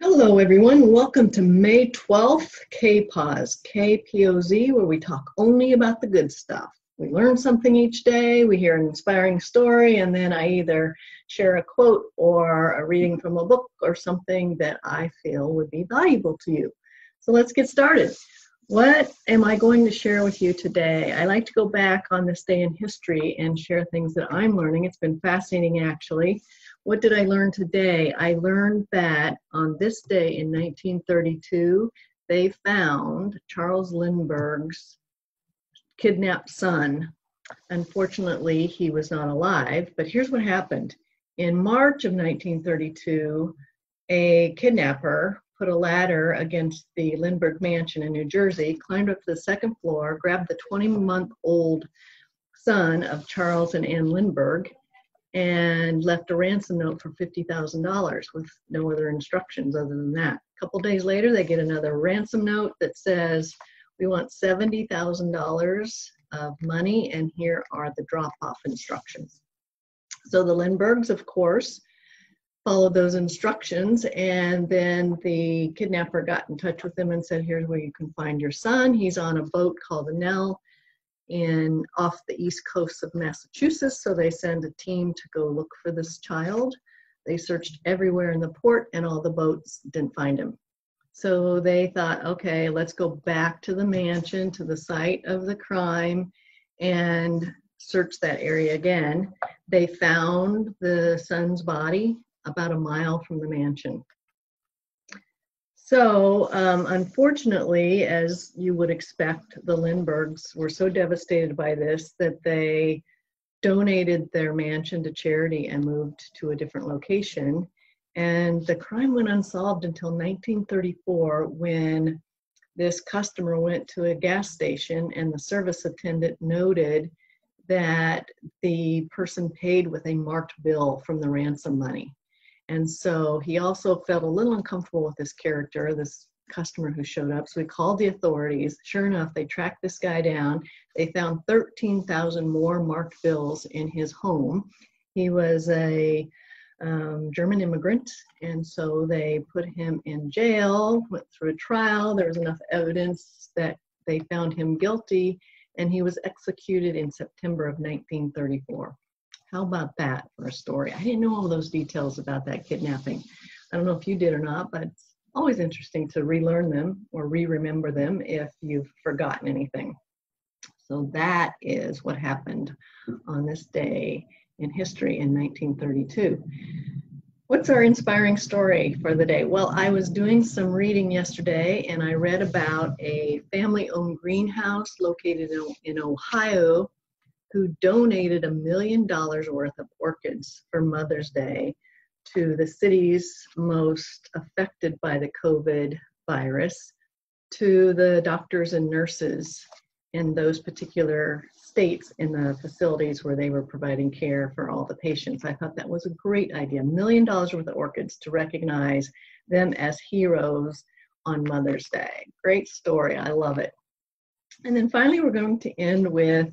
Hello, everyone. Welcome to May 12th, KPOZ, KPOZ, where we talk only about the good stuff. We learn something each day, we hear an inspiring story, and then I either share a quote or a reading from a book or something that I feel would be valuable to you. So let's get started. What am I going to share with you today? I like to go back on this day in history and share things that I'm learning. It's been fascinating, actually. What did I learn today? I learned that on this day in 1932, they found Charles Lindbergh's kidnapped son. Unfortunately, he was not alive, but here's what happened. In March of 1932, a kidnapper put a ladder against the Lindbergh mansion in New Jersey, climbed up to the second floor, grabbed the 20 month old son of Charles and Anne Lindbergh, and left a ransom note for $50,000 with no other instructions other than that. A couple days later, they get another ransom note that says, We want $70,000 of money, and here are the drop off instructions. So the Lindberghs, of course, followed those instructions, and then the kidnapper got in touch with them and said, Here's where you can find your son. He's on a boat called the Nell in off the east coast of Massachusetts. So they send a team to go look for this child. They searched everywhere in the port and all the boats didn't find him. So they thought, okay, let's go back to the mansion, to the site of the crime, and search that area again. They found the son's body about a mile from the mansion. So, um, unfortunately, as you would expect, the Lindberghs were so devastated by this that they donated their mansion to charity and moved to a different location. And the crime went unsolved until 1934 when this customer went to a gas station and the service attendant noted that the person paid with a marked bill from the ransom money. And so he also felt a little uncomfortable with this character, this customer who showed up. So he called the authorities. Sure enough, they tracked this guy down. They found 13,000 more marked bills in his home. He was a um, German immigrant, and so they put him in jail, went through a trial. There was enough evidence that they found him guilty, and he was executed in September of 1934. How about that for a story? I didn't know all those details about that kidnapping. I don't know if you did or not, but it's always interesting to relearn them or re remember them if you've forgotten anything. So that is what happened on this day in history in 1932. What's our inspiring story for the day? Well, I was doing some reading yesterday and I read about a family owned greenhouse located in, in Ohio who donated a million dollars worth of orchids for Mother's Day to the cities most affected by the COVID virus, to the doctors and nurses in those particular states in the facilities where they were providing care for all the patients. I thought that was a great idea. A million dollars worth of orchids to recognize them as heroes on Mother's Day. Great story. I love it. And then finally, we're going to end with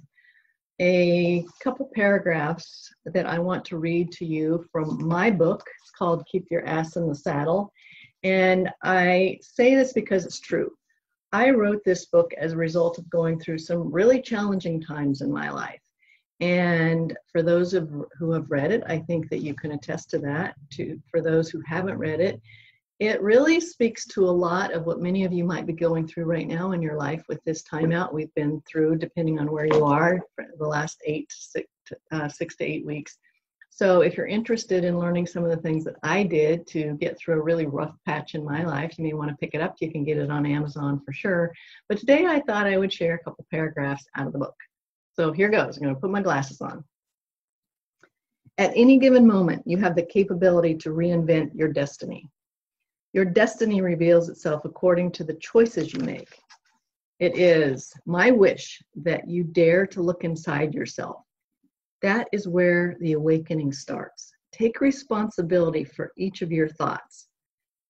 a couple paragraphs that I want to read to you from my book. It's called Keep Your Ass in the Saddle. And I say this because it's true. I wrote this book as a result of going through some really challenging times in my life. And for those of, who have read it, I think that you can attest to that. To, for those who haven't read it, it really speaks to a lot of what many of you might be going through right now in your life with this timeout we've been through, depending on where you are, the last eight to six, uh, six to eight weeks. So, if you're interested in learning some of the things that I did to get through a really rough patch in my life, you may want to pick it up. You can get it on Amazon for sure. But today I thought I would share a couple paragraphs out of the book. So, here goes. I'm going to put my glasses on. At any given moment, you have the capability to reinvent your destiny. Your destiny reveals itself according to the choices you make. It is my wish that you dare to look inside yourself. That is where the awakening starts. Take responsibility for each of your thoughts.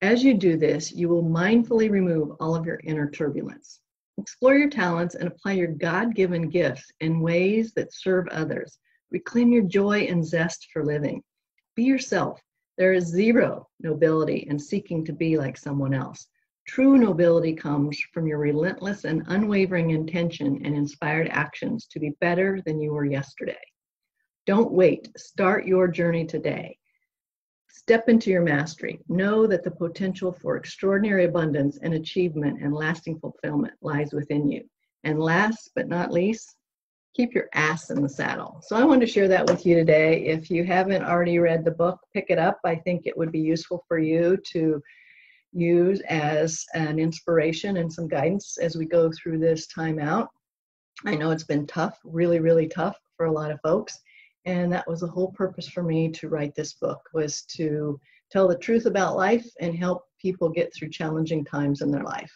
As you do this, you will mindfully remove all of your inner turbulence. Explore your talents and apply your God given gifts in ways that serve others. Reclaim your joy and zest for living. Be yourself There is zero nobility in seeking to be like someone else. True nobility comes from your relentless and unwavering intention and inspired actions to be better than you were yesterday. Don't wait. Start your journey today. Step into your mastery. Know that the potential for extraordinary abundance and achievement and lasting fulfillment lies within you. And last but not least, keep your ass in the saddle. So I wanted to share that with you today. If you haven't already read the book, pick it up. I think it would be useful for you to use as an inspiration and some guidance as we go through this time out. I know it's been tough, really, really tough for a lot of folks. And that was the whole purpose for me to write this book was to tell the truth about life and help people get through challenging times in their life.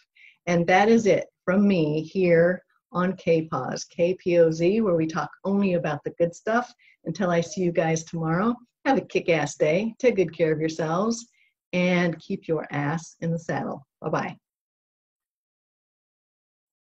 And that is it from me here on KPOZ, KPOZ, where we talk only about the good stuff. Until I see you guys tomorrow, have a kick ass day, take good care of yourselves, and keep your ass in the saddle. Bye bye.